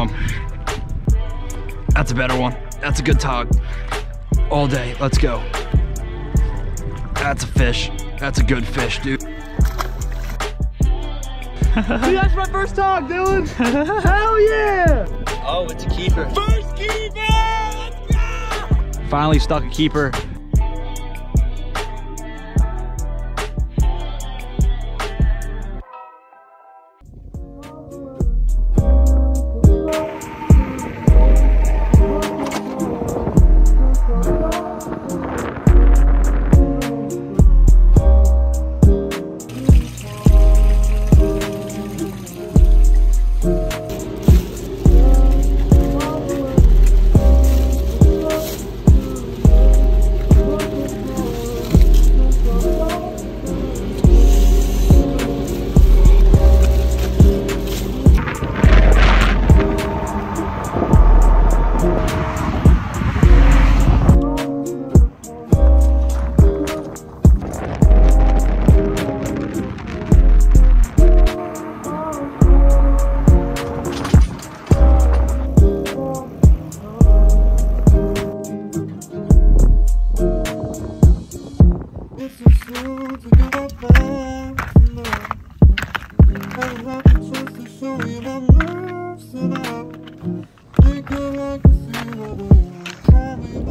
on. That's a better one. That's a good tog. All day, let's go. That's a fish. That's a good fish, dude. Dude, that's my first tog, Dillon. Hell yeah! Oh, it's a keeper. First keeper! Let's go! Finally stuck a keeper.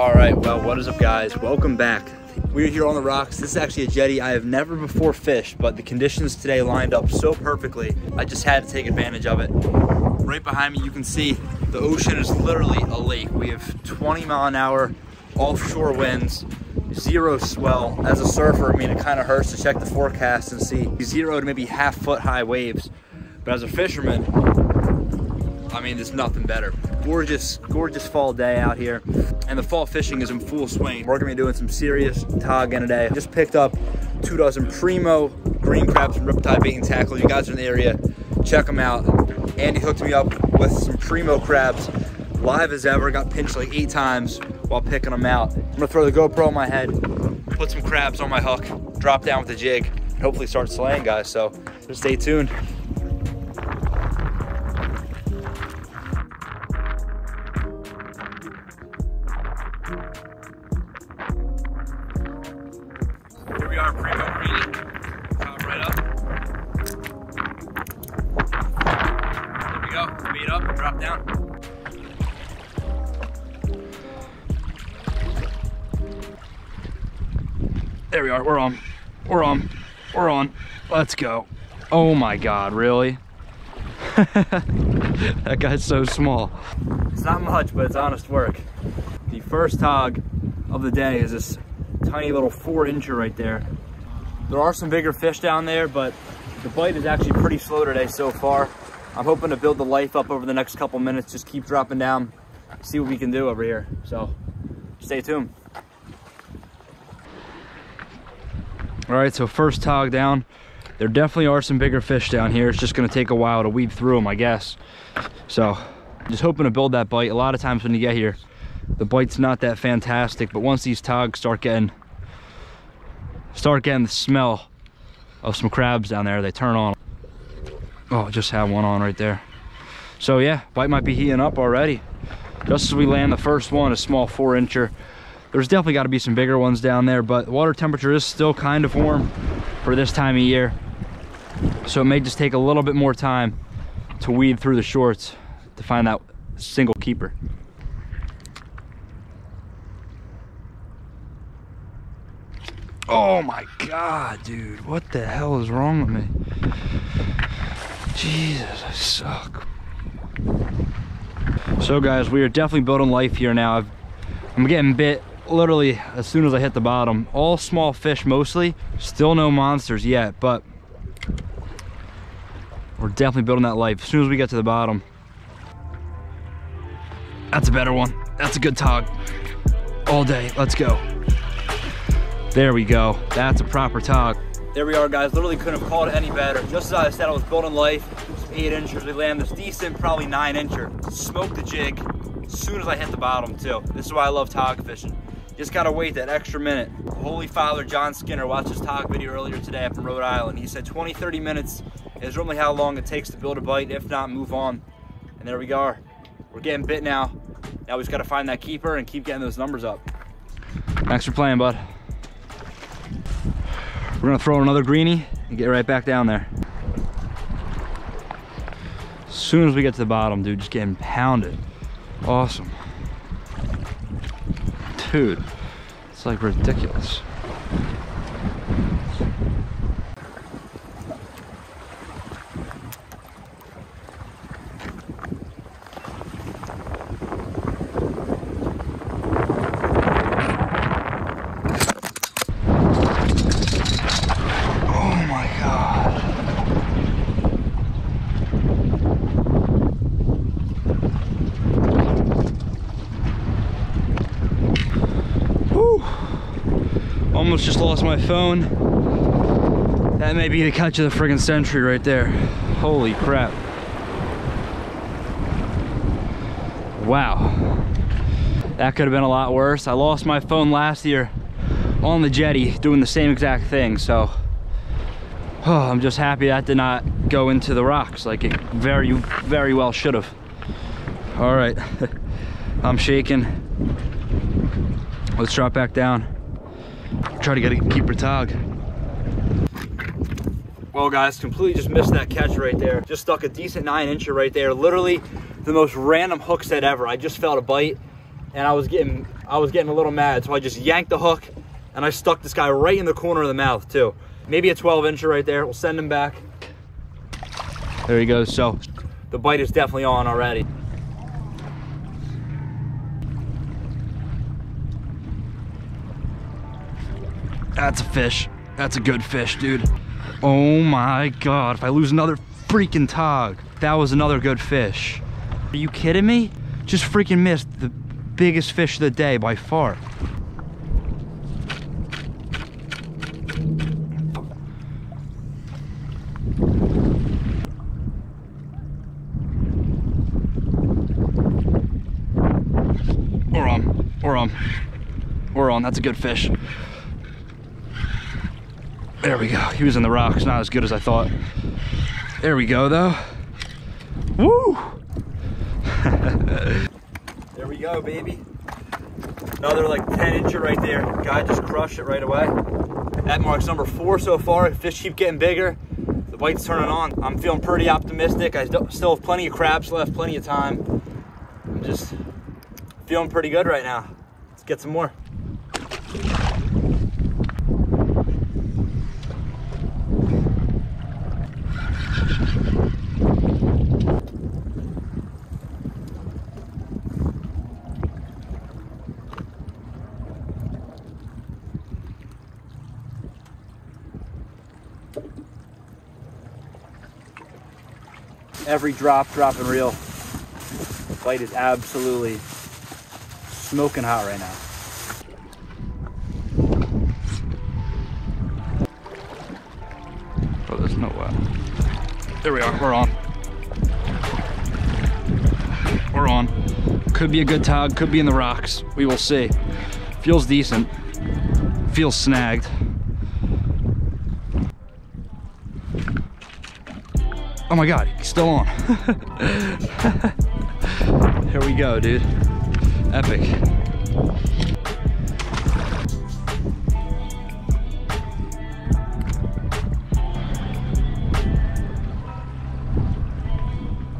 All right, well, what is up guys? Welcome back. We're here on the rocks. This is actually a jetty I have never before fished, but the conditions today lined up so perfectly, I just had to take advantage of it. Right behind me, you can see the ocean is literally a lake. We have 20 mile an hour offshore winds, zero swell. As a surfer, I mean, it kind of hurts to check the forecast and see zero to maybe half foot high waves. But as a fisherman, I mean, there's nothing better. Gorgeous, gorgeous fall day out here. And the fall fishing is in full swing. We're gonna be doing some serious togging today. Just picked up two dozen primo green crabs from Riptide Bait and Tackle. You guys are in the area, check them out. Andy hooked me up with some primo crabs, live as ever. Got pinched like eight times while picking them out. I'm gonna throw the GoPro on my head, put some crabs on my hook, drop down with the jig, and hopefully start slaying guys. So stay tuned. Are. We're on. We're on. We're on. Let's go. Oh my God, really? that guy's so small. It's not much, but it's honest work. The first tog of the day is this tiny little four incher right there. There are some bigger fish down there, but the bite is actually pretty slow today so far. I'm hoping to build the life up over the next couple minutes, just keep dropping down, see what we can do over here. So stay tuned. All right, so first tog down. There definitely are some bigger fish down here. It's just gonna take a while to weed through them, I guess. So just hoping to build that bite. A lot of times when you get here, the bite's not that fantastic, but once these togs start getting start getting the smell of some crabs down there, they turn on. Oh, just had one on right there. So yeah, bite might be heating up already. Just as we land the first one, a small four incher. There's definitely got to be some bigger ones down there, but water temperature is still kind of warm for this time of year. So it may just take a little bit more time to weed through the shorts to find that single keeper. Oh my God, dude. What the hell is wrong with me? Jesus, I suck. So guys, we are definitely building life here now. I've, I'm getting bit literally as soon as I hit the bottom. All small fish mostly. Still no monsters yet, but we're definitely building that life as soon as we get to the bottom. That's a better one. That's a good tog. All day, let's go. There we go. That's a proper tog. There we are, guys. Literally couldn't have called it any better. Just as I said, I was building life. Eight inches. We land this decent, probably nine incher. Smoked the jig as soon as I hit the bottom, too. This is why I love tog fishing. Just gotta wait that extra minute. Holy Father John Skinner watched his tog video earlier today up in Rhode Island. He said 20, 30 minutes is normally how long it takes to build a bite. If not, move on. And there we are. We're getting bit now. Now we just gotta find that keeper and keep getting those numbers up. Thanks for playing, bud. We're gonna throw another greenie and get right back down there. As soon as we get to the bottom, dude, just getting pounded. Awesome. Dude, it's like ridiculous. Oh my god. Whew. Almost just lost my phone. That may be the catch of the friggin' century right there. Holy crap. Wow. That could have been a lot worse. I lost my phone last year on the jetty doing the same exact thing, so oh, I'm just happy that did not go into the rocks like it very, very well should have. All right, I'm shaking. Let's drop back down. Try to get a keeper tog. Well guys, completely just missed that catch right there. Just stuck a decent nine incher right there. Literally the most random hook set ever. I just felt a bite and I was getting I was getting a little mad. So I just yanked the hook and I stuck this guy right in the corner of the mouth too. Maybe a 12 incher right there. We'll send him back. There he goes. So the bite is definitely on already. That's a fish. That's a good fish, dude. Oh my God. If I lose another freaking tog, that was another good fish. Are you kidding me? Just freaking missed the biggest fish of the day by far. We're on. We're on. We're on. That's a good fish. There we go. He was in the rocks. Not as good as I thought. There we go, though. Woo! there we go, baby. Another like 10 incher right there. Guy just crushed it right away. That marks number four so far. Fish keep getting bigger. The bite's turning on. I'm feeling pretty optimistic. I still have plenty of crabs left, plenty of time. I'm just feeling pretty good right now. Let's get some more. Every drop, drop and reel. Bite is absolutely smoking hot right now. Oh, there's no way. There we are, we're on. We're on. Could be a good tog, could be in the rocks. We will see. Feels decent. Feels snagged. Oh my God, he's still on. Here we go, dude. Epic.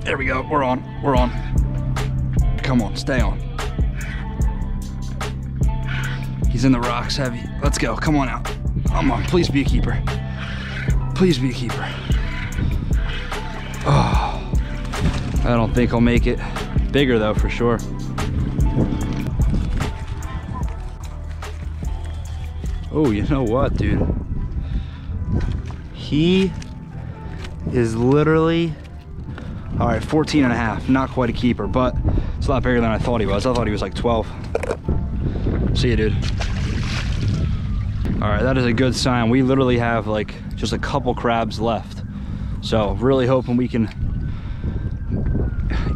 There we go, we're on, we're on. Come on, stay on. He's in the rocks heavy. Let's go, come on out. Come on, please be a keeper. Please be a keeper. I don't think I'll make it. Bigger though, for sure. Oh, you know what, dude? He is literally, all right, 14 and a half. Not quite a keeper, but it's a lot bigger than I thought he was. I thought he was like 12. See you, dude. All right, that is a good sign. We literally have like just a couple crabs left. So really hoping we can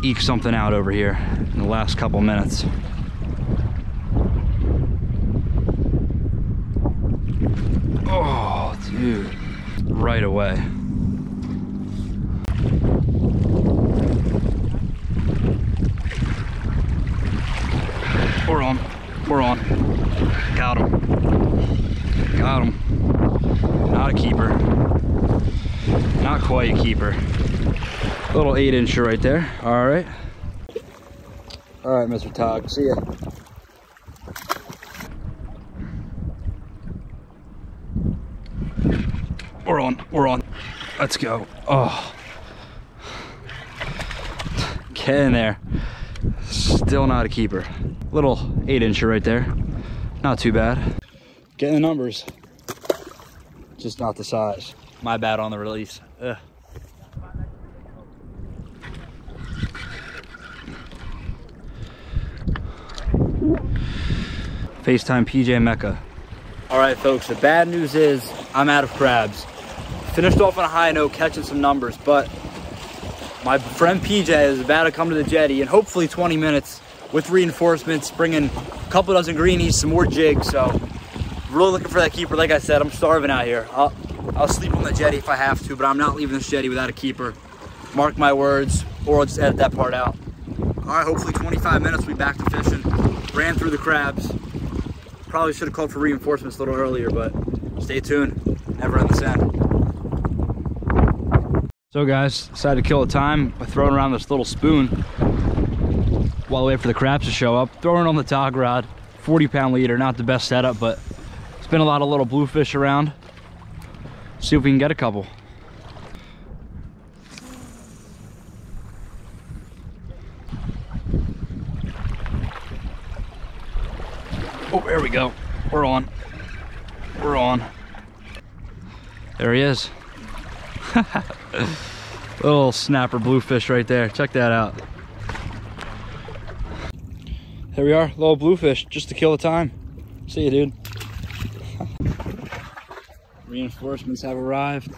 eke something out over here in the last couple minutes. Oh, dude. Right away. We're on. We're on. Got him. Got him. Not a keeper. Not quite a keeper. Little eight incher right there. All right. All right, Mr. Tog, see ya. We're on, we're on. Let's go. Oh. Get in there. Still not a keeper. Little eight incher right there. Not too bad. Getting the numbers. Just not the size. My bad on the release. Ugh. FaceTime PJ Mecca. All right, folks, the bad news is I'm out of crabs. Finished off on a high note, catching some numbers, but my friend PJ is about to come to the jetty in hopefully 20 minutes with reinforcements, bringing a couple dozen greenies, some more jigs. So really looking for that keeper. Like I said, I'm starving out here. I'll, I'll sleep on the jetty if I have to, but I'm not leaving this jetty without a keeper. Mark my words, or I'll just edit that part out. All right, hopefully 25 minutes, be back to fishing. Ran through the crabs. Probably should have called for reinforcements a little earlier, but stay tuned. Never in the end. So guys, decided to kill the time by throwing around this little spoon while we wait for the crabs to show up. Throwing on the tog rod, 40 pound leader, not the best setup, but it's been a lot of little bluefish around. See if we can get a couple. Oh, there we go. We're on. We're on. There he is. Little snapper bluefish right there. Check that out. There we are, little bluefish, just to kill the time. See you, dude. Reinforcements have arrived.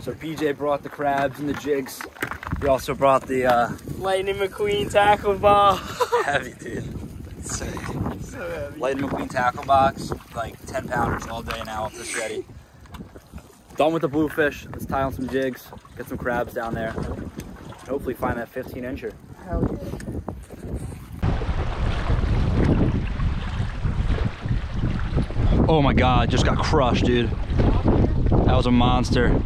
so PJ brought the crabs and the jigs. We also brought the uh, Lightning McQueen tackle ball. heavy, dude. Sick. Lightning McQueen tackle box, like 10 pounders all day now if this ready. Done with the bluefish. Let's tie on some jigs, get some crabs down there. Hopefully find that 15 incher. Hell yeah. Oh my god, just got crushed, dude. That was a monster.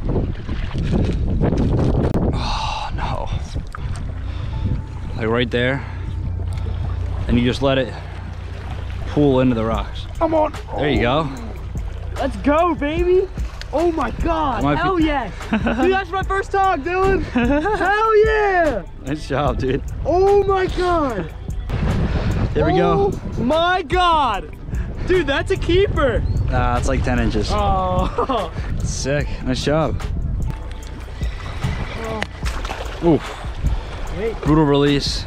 Like right there. And you just let it pull into the rocks. Come on. There you go. Let's go, baby. Oh my God. Might Hell yeah. Dude, that's my first tog, Dillon. Hell yeah. Nice job, dude. Oh my God. There we go. Oh my God. Dude, that's a keeper. Ah, it's like 10 inches. Oh. Sick. Nice job. Oof. Wait. Brutal release.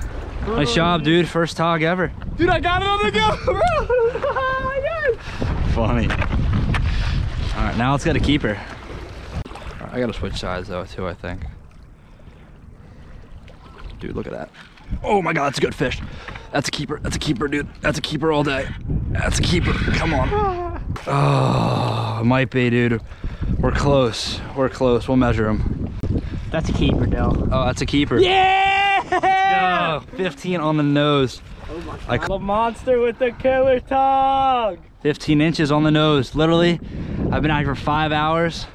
Nice job, dude. First tog ever. Dude, I got it on the go, bro. yes. Funny. All right, now let's get a keeper. All right, I gotta switch sides though, too, I think. Dude, look at that. Oh my God, that's a good fish. That's a keeper. That's a keeper, dude. That's a keeper all day. That's a keeper. Come on. Oh, might be, dude. We're close. We're close. We'll measure him. That's a keeper, Dell. Oh, that's a keeper. Yeah. Oh, 15 on the nose. Oh my I God. The monster with the killer tog. 15 inches on the nose. Literally, I've been out here for five hours,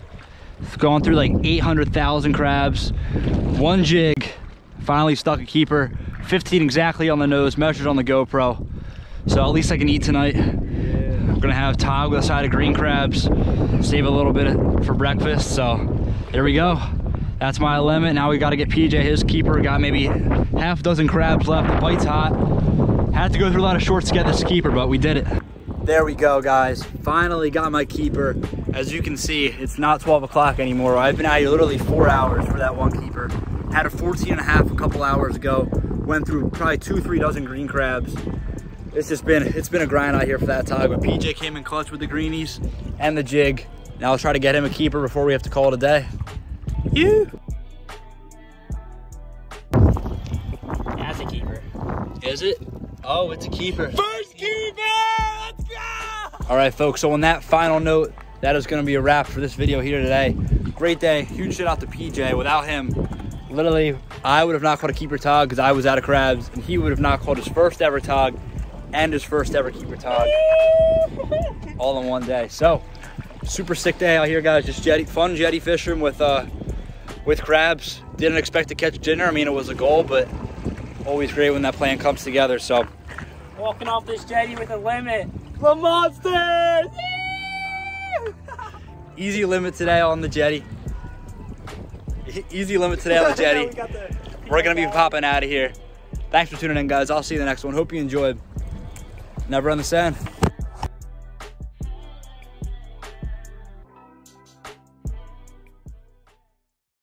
going through like 800,000 crabs, one jig, finally stuck a keeper, 15 exactly on the nose, measured on the GoPro. So at least I can eat tonight. I'm gonna have tog with a side of green crabs, save a little bit for breakfast. So there we go. That's my limit. Now we gotta get PJ his keeper. Got maybe half dozen crabs left. The bite's hot. Had to go through a lot of shorts to get this keeper, but we did it. There we go, guys. Finally got my keeper. As you can see, it's not 12 o'clock anymore. I've been out here literally four hours for that one keeper. Had a 14 and a half a couple hours ago. Went through probably two, three dozen green crabs. It's just been, it's been a grind out here for that tog. But PJ came in clutch with the greenies and the jig. Now I'll try to get him a keeper before we have to call it a day. You. That's a keeper. Is it? Oh, it's a keeper. First keeper. Let's go. All right, folks. So on that final note, that is going to be a wrap for this video here today. Great day. Huge shout out to PJ. Without him, literally, I would have not caught a keeper tog because I was out of crabs, and he would have not caught his first ever tog and his first ever keeper tog all in one day. So super sick day out here, guys. Just jetty, fun jetty fishing with uh, with crabs. Didn't expect to catch dinner. I mean, it was a goal, but always great when that plan comes together. So Walking off this jetty with a limit. The monsters! easy limit today on the jetty. Easy limit today on the jetty. we the We're gonna be popping out of here. Thanks for tuning in, guys. I'll see you in the next one. Hope you enjoyed. Never on the sand.